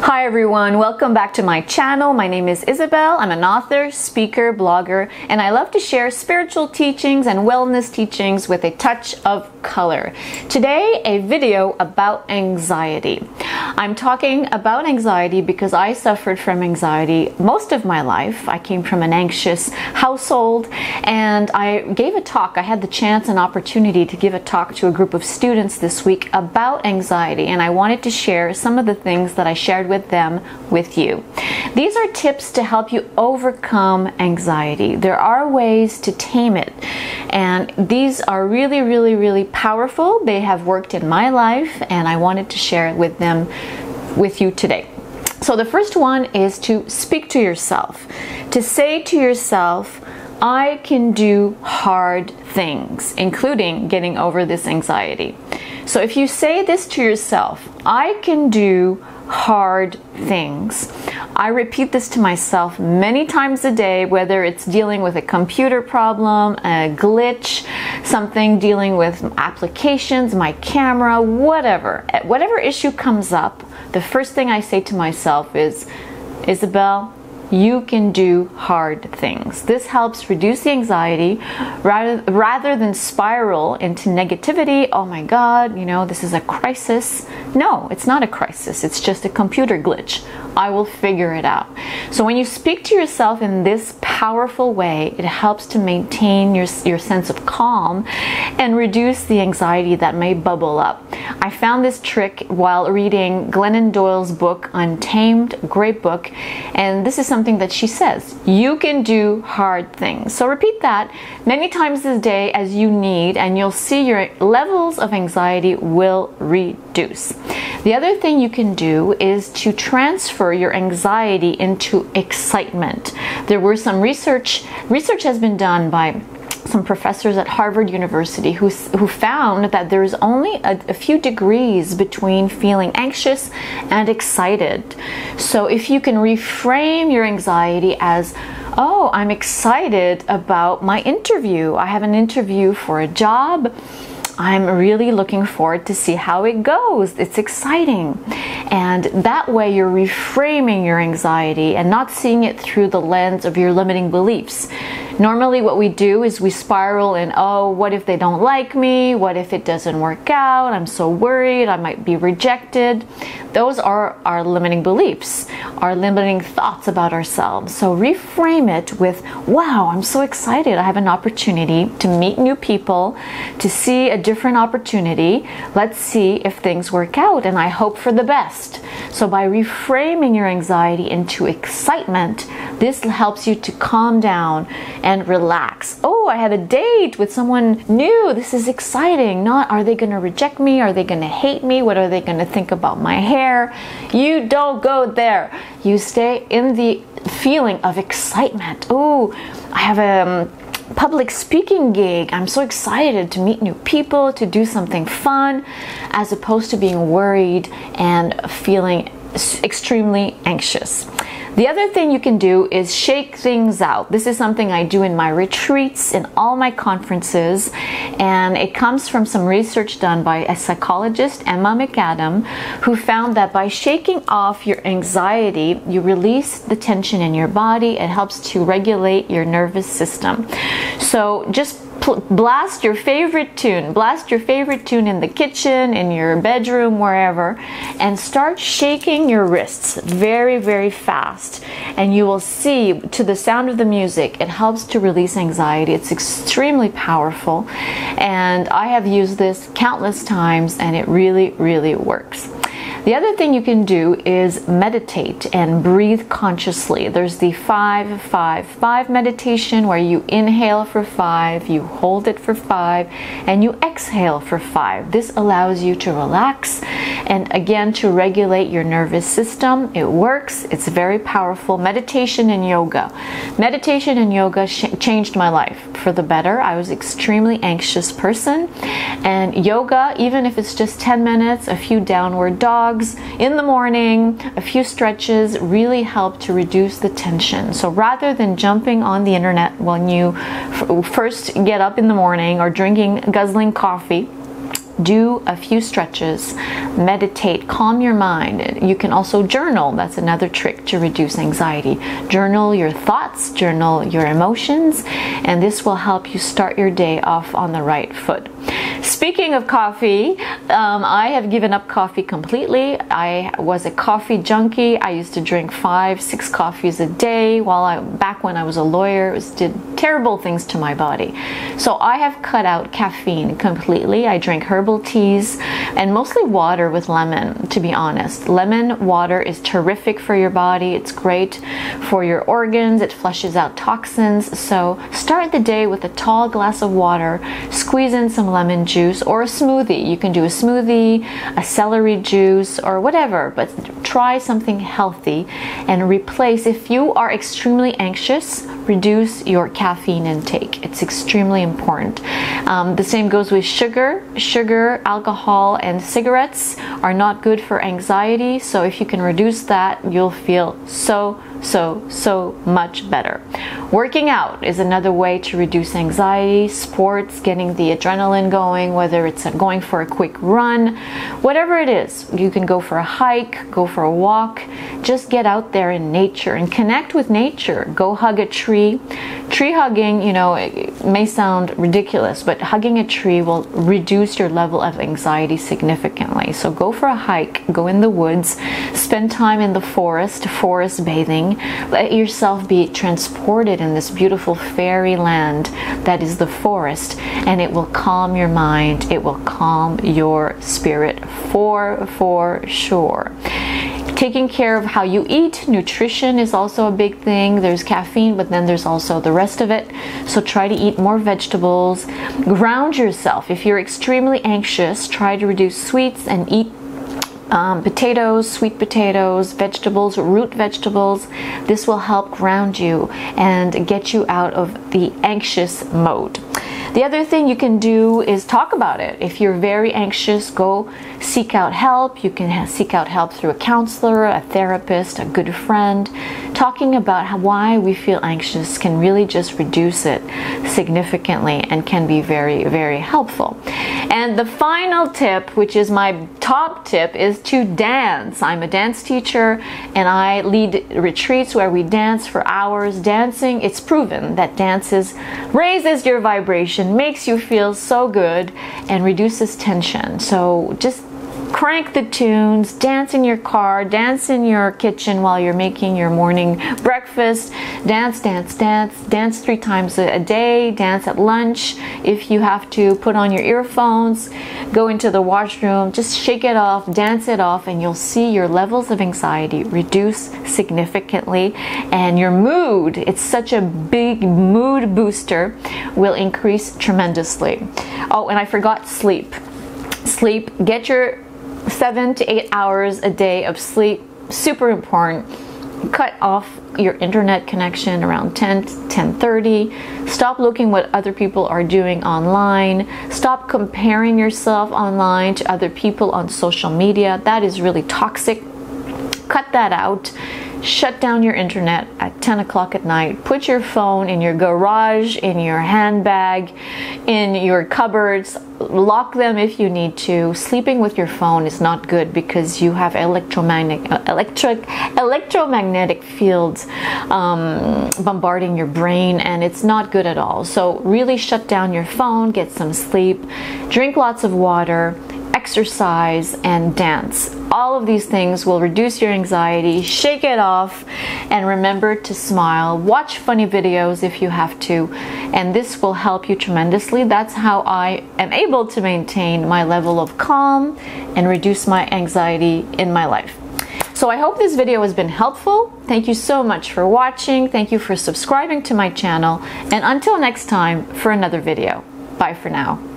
Hi everyone, welcome back to my channel. My name is Isabelle. I'm an author, speaker, blogger, and I love to share spiritual teachings and wellness teachings with a touch of color. Today, a video about anxiety. I'm talking about anxiety because I suffered from anxiety most of my life. I came from an anxious household and I gave a talk. I had the chance and opportunity to give a talk to a group of students this week about anxiety, and I wanted to share some of the things that I shared with them with you. These are tips to help you overcome anxiety. There are ways to tame it, and these are really, really, really powerful. They have worked in my life, and I wanted to share with them with you today. So, the first one is to speak to yourself, to say to yourself, I can do hard things, including getting over this anxiety. So, if you say this to yourself, I can do hard things. I repeat this to myself many times a day, whether it's dealing with a computer problem, a glitch, something dealing with applications, my camera, whatever. Whatever issue comes up, the first thing I say to myself is, Isabelle, you can do hard things. This helps reduce the anxiety rather, rather than spiral into negativity. Oh my God, you know, this is a crisis. No, it's not a crisis. It's just a computer glitch. I will figure it out. So when you speak to yourself in this powerful way, it helps to maintain your, your sense of calm and reduce the anxiety that may bubble up. I found this trick while reading Glennon Doyle's book, Untamed, great book, and this is something that she says you can do hard things. So repeat that many times a day as you need, and you'll see your levels of anxiety will reduce. The other thing you can do is to transfer your anxiety into excitement. There were some research, research has been done by some professors at Harvard University who, who found that there's only a, a, few degrees between feeling anxious and excited. So if you can reframe your anxiety as, oh, I'm excited about my interview, I have an interview for a job. I'm really looking forward to see how it goes. It's exciting. And that way you're reframing your anxiety and not seeing it through the lens of your limiting beliefs. Normally, what we do is we spiral in, oh, what if they don't like me? What if it doesn't work out? I'm so worried, I might be rejected. Those are our limiting beliefs, our limiting thoughts about ourselves. So reframe it with, wow, I'm so excited. I have an opportunity to meet new people, to see a different opportunity. Let's see if things work out, and I hope for the best. So by reframing your anxiety into excitement, this helps you to calm down and relax. Oh, I have a date with someone new. This is exciting. Not are they going to reject me? Are they going to hate me? What are they going to think about my hair? You don't go there. You stay in the feeling of excitement. Oh, I have a um, public speaking gig. I'm so excited to meet new people, to do something fun, as opposed to being worried and feeling extremely anxious. The other thing you can do is shake things out. This is something I do in my retreats, in all my conferences, and it comes from some research done by a psychologist, Emma McAdam, who found that by shaking off your anxiety, you release the tension in your body. It helps to regulate your nervous system. So just blast your favorite tune, blast your favorite tune in the kitchen, in your bedroom, wherever, and start shaking your wrists very, very fast. And you will see to the sound of the music, it helps to release anxiety. It's extremely powerful. And I have used this countless times, and it really, really works. The other thing you can do is meditate and breathe consciously. There's the 5 5 5 meditation where you inhale for 5, you hold it for 5, and you exhale for 5. This allows you to relax and again to regulate your nervous system. It works, it's very powerful. Meditation and yoga. Meditation and yoga changed my life for the better. I was extremely anxious person and yoga even if it's just 10 minutes, a few downward dogs in the morning, a few stretches really help to reduce the tension. So rather than jumping on the internet when you f- first get up in the morning or drinking guzzling coffee, do a few stretches, meditate, calm your mind. You can also journal. That's another trick to reduce anxiety. Journal your thoughts, journal your emotions, and this will help you start your day off on the right foot. Speaking of coffee, um, I have given up coffee completely. I was a coffee junkie. I used to drink five, six coffees a day while I back when I was a lawyer. It was, did terrible things to my body. So I have cut out caffeine completely. I drink herbal teas and mostly water with lemon, to be honest. Lemon water is terrific for your body. It's great for your organs. It flushes out toxins. So start the day with a tall glass of water, squeeze in some lemon juice or a smoothie. You can do a smoothie, a celery juice, or whatever, but try something healthy and replace. If you are extremely anxious, reduce your caffeine intake. It's extremely important. Um, the same goes with sugar. Sugar, alcohol, and cigarettes are not good for anxiety. So if you can reduce that, you'll feel so so, so much better. Working out is another way to reduce anxiety, sports, getting the adrenaline going, whether it's going for a quick run, whatever it is. You can go for a hike, go for a walk, just get out there in nature and connect with nature. Go hug a tree. Tree hugging, you know, it may sound ridiculous, but hugging a tree will reduce your level of anxiety significantly. So go for a hike, go in the woods, spend time in the forest, forest bathing let yourself be transported in this beautiful fairyland that is the forest, and it will calm your mind. It will calm your spirit for for sure. Taking care of how you eat nutrition is also a big thing. There's caffeine but then there's also the rest of it. So try to eat more vegetables. Ground yourself. If you're extremely anxious try to reduce sweets and eat um, potatoes, sweet potatoes, vegetables, root vegetables. This will help ground you and get you out of the anxious mode. The other thing you can do is talk about it. If you're very anxious, go seek out help. You can seek out help through a counselor, a therapist, a good friend. Talking about how, why we feel anxious can really just reduce it significantly and can be very, very helpful. And the final tip, which is my top tip, is to dance. I'm a dance teacher and I lead retreats where we dance for hours. Dancing, it's proven that dances raises your vibration, makes you feel so good, and reduces tension. So just crank the tunes, dance in your car, dance in your kitchen while you're making your morning breakfast, dance, dance, dance, dance three times a day, dance at lunch. If you have to put on your earphones, go into the washroom, just shake it off, dance it off, and you'll see your levels of anxiety reduce significantly and your mood, it's such a big mood booster, will increase tremendously. Oh, and I forgot sleep. Sleep, get your seven to eight hours a day of sleep, super important. Cut off your internet connection around 10 10:30. Stop looking what other people are doing online. Stop comparing yourself online to other people on social media. That is really toxic. Cut that out shut down your internet at 10 o'clock at night, put your phone in your garage, in your handbag, in your cupboards, lock them if you need to. Sleeping with your phone is not good because you have electromagnetic, electric, electromagnetic fields um, bombarding your brain and it's not good at all. So really shut down your phone, get some sleep, drink lots of water, exercise, and dance. All of these things will reduce your anxiety, shake it off, and remember to smile. Watch funny videos if you have to, and this will help you tremendously. That's how I am able to maintain my level of calm and reduce my anxiety in my life. So I hope this video has been helpful. Thank you so much for watching. Thank you for subscribing to my channel. And until next time for another video. Bye for now.